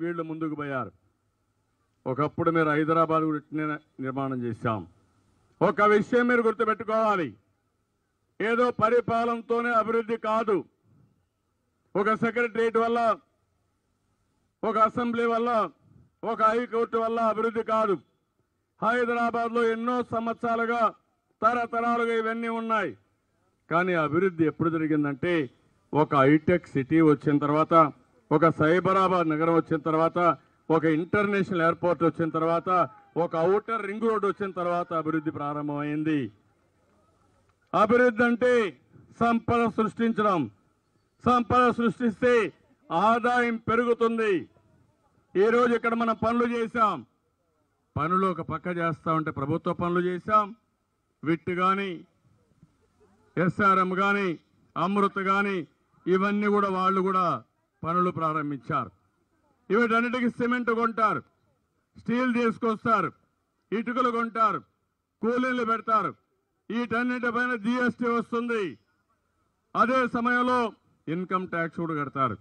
వీళ్ళు ముందుకు పోయారు. ఒకప్పుడు మీరు హైదరాబాద్ గురించి నిర్మాణం చేశాం. ఒక విషయం మీరు గుర్తుపెట్టుకోవాలి. ఏదో పరిపాలనతోనే అభివృద్ధి కాదు. ఒక సెక్రటరియట్ వల్ల ఒక అసెంబ్లీ వల్ల ఒక హైకోర్టు వల్ల అభివృద్ధి కాదు. హైదరాబాద్లో ఎన్నో సంవత్సరాలుగా తరతరాలుగా ఇవన్నీ ఉన్నాయి. కానీ అభివృద్ధి ఎప్పుడు జరిగిందంటే ఒక హైటెక్ సిటీ వచ్చిన తర్వాత ఒక సైబరాబాద్ నగరం వచ్చిన తర్వాత ఒక ఇంటర్నేషనల్ ఎయిర్పోర్ట్ వచ్చిన తర్వాత ఒక ఔటర్ రింగ్ రోడ్ వచ్చిన తర్వాత అభివృద్ధి ప్రారంభమైంది. అభివృద్ధి అంటే సంపద సృష్టించడం. సంపద సృష్టిస్తే ఆదాయం పెరుగుతుంది. ఈరోజు రోజు ఇక్కడ మనం పనులు చేశాం. పనులు ఒక పక్క చేస్తా ఉంటే ప్రభుత్వ పనులు చేశాం. విట్ కానీ ఎస్ఆర్ఎం కానీ అమృత్ కానీ ఇవన్నీ కూడా వాళ్ళు కూడా పనులు ప్రారంభించారు. వీటన్నిటికీ సిమెంట్ కొంటారు. స్టీల్ తీసుకొస్తారు. ఇటుకలు కొంటారు. కూలీలు పెడతారు. వీటన్నిటిపైన జిఎస్టీ వస్తుంది. అదే సమయంలో ఇన్కమ్ ట్యాక్స్ కూడా కడతారు.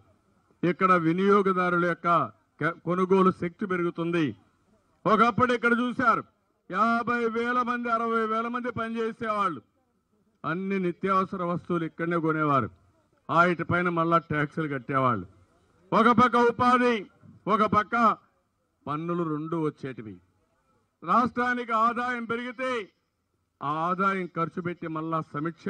ఇక్కడ వినియోగదారుల యొక్క క- కొనుగోలు శక్తి పెరుగుతుంది. ఒకప్పుడు ఇక్కడ చూశారు. యాభై వేల మంది అరవై వేల మంది పనిచేసేవాళ్ళు. అన్ని నిత్యావసర వస్తువులు ఇక్కడనే కొనేవారు. వాటి పైన మళ్ళా ట్యాక్సులు కట్టేవాళ్ళు. ఒక పక్క ఉపాధి ఒక పక్క పన్నులు రెండు వచ్చేటివి. రాష్ట్రానికి ఆదాయం పెరిగితే ఆ ఆదాయం ఖర్చు పెట్టి మళ్ళా సమీక్ష